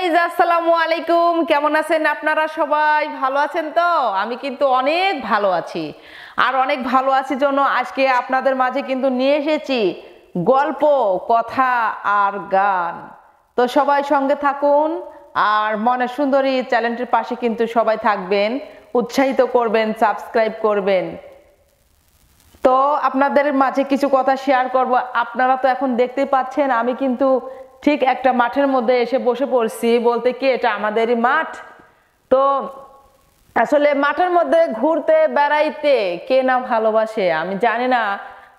Guys আসসালামু আলাইকুম। কেমন আছেন আপনারা সবাই? ভালো আছেন তো? আমি কিন্তু অনেক ভালো আছি। আর অনেক ভালো আছি জন্য আজকে আপনাদের মাঝে কিন্তু নিয়ে এসেছি গল্প, কথা আর গান। তো সবাই সঙ্গে থাকুন, আর মনে সুন্দরী চ্যানেলটির পাশে কিন্তু সবাই থাকবেন, উৎসাহিত করবেন সাবস্ক্রাইব করবেন। তো আপনাদের মাঝে কিছু কথা শেয়ার করব। আপনারা তো এখন দেখতেই পাচ্ছেন, আমি কিন্তু ঠিক একটা মাঠের মধ্যে এসে বসে পড়ছি, বলতে কি এটা আমাদেরই মাঠ? তো আসলে মাঠের মধ্যে ঘুরতে, বেড়াইতে কে না ভালোবাসে? আমি জানি না।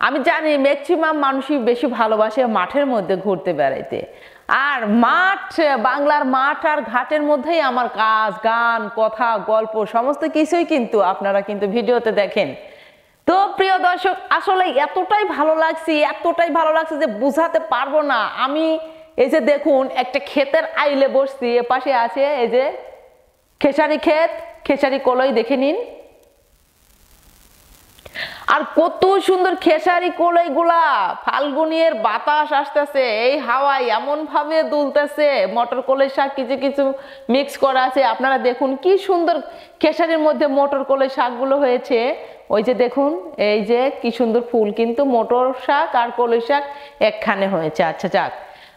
আমি জানি ম্যাক্সিমাম মানুষই বেশি ভালোবাসে মাঠের মধ্যে ঘুরতে, বেড়াইতে। আর মাঠ, বাংলার মাঠ আর ঘাটের মধ্যেই আমার কাজ, গান, কথা, গল্প, সমস্ত কিছুই কিন্তু আপনারা কিন্তু ভিডিওতে দেখেন। তো প্রিয় দর্শক, আসলে এতটাই ভালো লাগছে, এতটাই ভালো লাগছে যে বুঝাতে পারব না। আমি এই যে দেখুন, একটা ক্ষেতের আইলে বসছি এ পাশে আছে এই যে খেসারি ক্ষেত, খেসারি কলই দেখে নিন। আর কত সুন্দর খেসারি কলই গুলা ফাল্গুনিয়ের বাতাস আসতেছে, এই হাওয়ায় এমন ভাবে দুলতেছে, মটর কলের শাক কিছু কিছু মিক্স করা আছে। আপনারা দেখুন কি সুন্দর খেসারির মধ্যে মটর কলের শাকগুলো হয়েছে। ওই যে দেখুন, এই যে কি সুন্দর ফুল, কিন্তু মটর শাক আর কলই শাক একখানে হয়েছে। আচ্ছা যাক।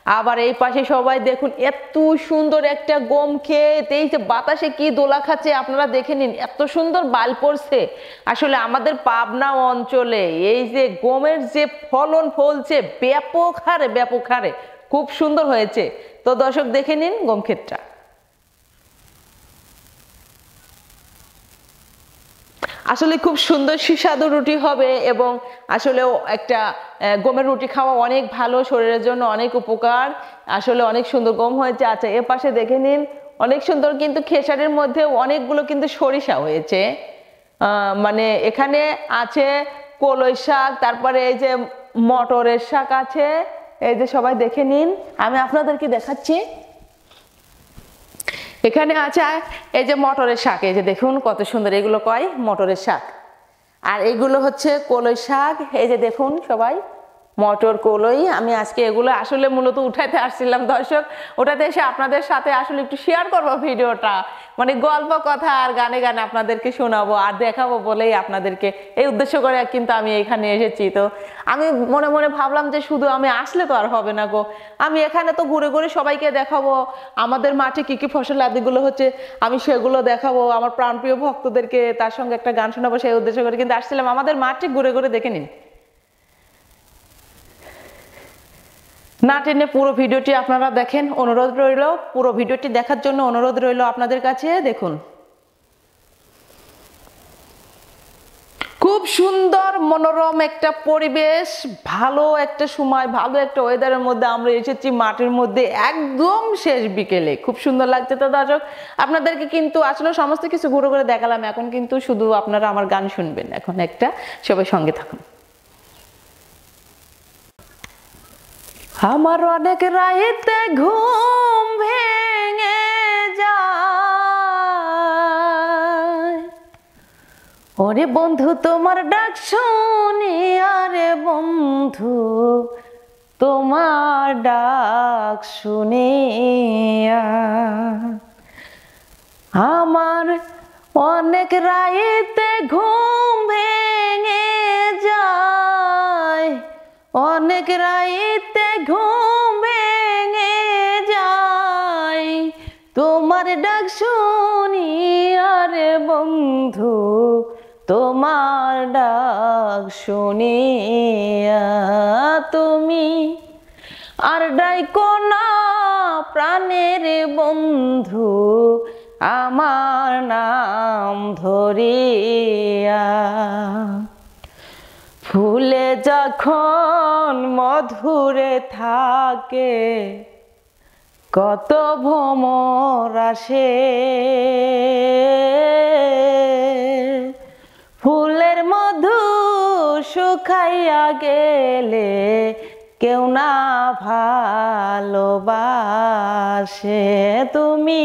আবার এই পাশে সবাই দেখুন, এত সুন্দর একটা গম ক্ষেত। এই যে বাতাসে কি দোলা খাচ্ছে, আপনারা দেখে নিন, এত সুন্দর বাল পড়ছে। আসলে আমাদের পাবনা অঞ্চলে এই যে গমের যে ফলন ফলছে, ব্যাপক হারে ব্যাপক হারে, খুব সুন্দর হয়েছে। তো দর্শক দেখে নিন গম ক্ষেতটা। আসলে খুব সুন্দর সুস্বাদু রুটি হবে এবং আসলেও একটা গমের রুটি খাওয়া অনেক ভালো, শরীরের জন্য অনেক উপকার। আসলে অনেক সুন্দর গম হয়েছে। আচ্ছা এ পাশে দেখে নিন। অনেক সুন্দর কিন্তু খেসারির মধ্যে অনেকগুলো কিন্তু সরিষা হয়েছে। মানে এখানে আছে কলই শাক, তারপরে এই যে মটরের শাক আছে। এই যে সবাই দেখে নিন। আমি আপনাদেরকে দেখাচ্ছি। এখানে আছে এই যে মটরের শাক, এই যে দেখুন কত সুন্দর, এগুলো কয়? মটরের শাক। আর এগুলো হচ্ছে কলই শাক, এই যে দেখুন সবাই। মটর কলই। আমি আজকে এগুলো আসলে মূলত উঠাইতে আসছিলাম, দর্শক। ওটাতে এসে আপনাদের সাথে আসলে একটু শেয়ার করব ভিডিওটা। মানে গল্প, কথা আর গানে গানে আপনাদেরকে শোনাবো আর দেখাবো বলেই আপনাদেরকে। এই উদ্দেশ্য করে কিন্তু আমি এখানে এসেছি। তো আমি মনে মনে ভাবলাম যে শুধু আমি আসলে তো আর হবে না গো। আমি এখানে তো ঘুরে ঘুরে সবাইকে দেখাবো। আমাদের মাঠে কি কি ফসল আদিগুলো হচ্ছে, আমি সেগুলো দেখাবো। আমার প্রাণপ্রিয় ভক্তদেরকে তার সঙ্গে একটা গান শোনাবো সেই উদ্দেশ্য করে কিন্তু আসছিলাম। আমাদের মাঠে ঘুরে ঘুরে দেখে নিন। না টেনে পুরো ভিডিওটি আপনারা দেখেন, অনুরোধ রইল। পুরো ভিডিওটি দেখার জন্য অনুরোধ রইল আপনাদের কাছে, দেখুন। খুব সুন্দর, মনোরম একটা পরিবেশ, ভালো একটা সময়, ভালো একটা ওয়েদারের মধ্যে আমরা এসেছি মাঠের মধ্যে একদম শেষ বিকেলে। খুব সুন্দর লাগছে তো দর্শক? আপনাদেরকে কিন্তু আসলে সমস্ত কিছু ঘুরে ঘুরে দেখালাম, এখন কিন্তু শুধু আপনারা আমার গান শুনবেন। এখন একটা সবাই সঙ্গে থাকুন। আমার অনেক রাইতে ঘুম ভেঙে যায়। ওরে বন্ধু, তোমার ডাক শুনি, আরে বন্ধু, তোমার ডাক শুনিয়া। আমার অনেক রাইতে ঘুম ভেঙে যায়, অনেক রাইতে ঘুম ভেঙে যায়। তোমার ডাক শুনি আরে বন্ধু, তোমার ডাক শুনিয়া তুমি। আর ডাইকো না প্রাণের বন্ধু, আমার নাম ধরিয়া। ফুলে যখন মধুরে থাকে, কত ভ্রমর আসে। ফুলের মধু শুকাইয়া গেলে কেউ না ভালোবাসে। তুমি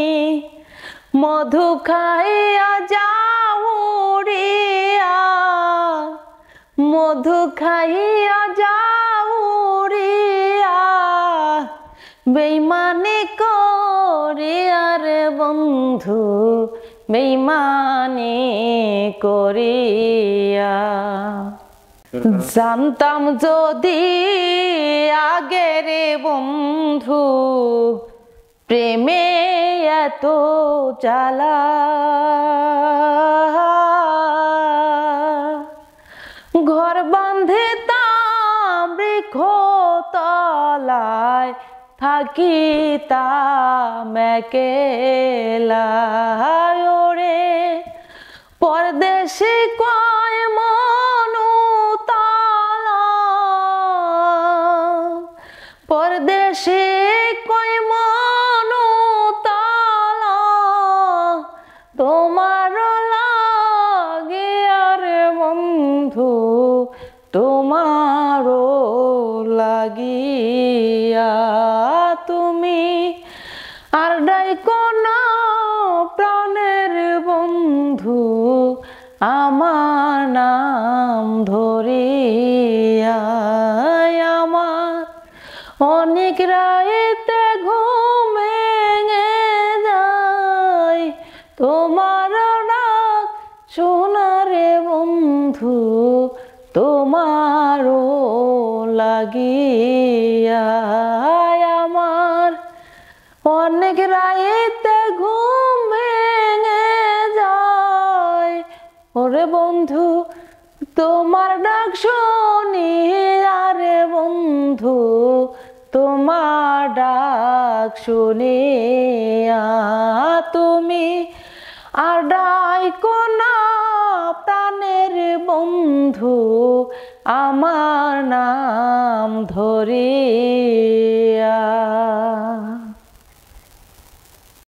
মধু খাইয়া যাও মধু খাইয়া যাও রিয়া। বেইমানি করে বন্ধু, বেইমানি করিয়া। জানতাম যদি আগে রে বন্ধু, প্রেমে এত জ্বালা। থাকিতাম একেলায় ওরে। পরদেশে কয় মনু তালা। পরদেশে কয় মনু তালা। তোমার লাগে আর বন্ধু, তোমারও লাগিয়া অনেক রায়েতে ঘুম যায় তোমার ডাক সোনারে বন্ধু, তোমারও লাগিয়া আমার। অনেক রায়েতে ঘুম যায় ওরে বন্ধু, তোমার ডাক শুনি আরে বন্ধু তোমার ডাক শুনে তুমি আর ডাইকো না প্রাণের বন্ধু আমার নাম ধরিয়া।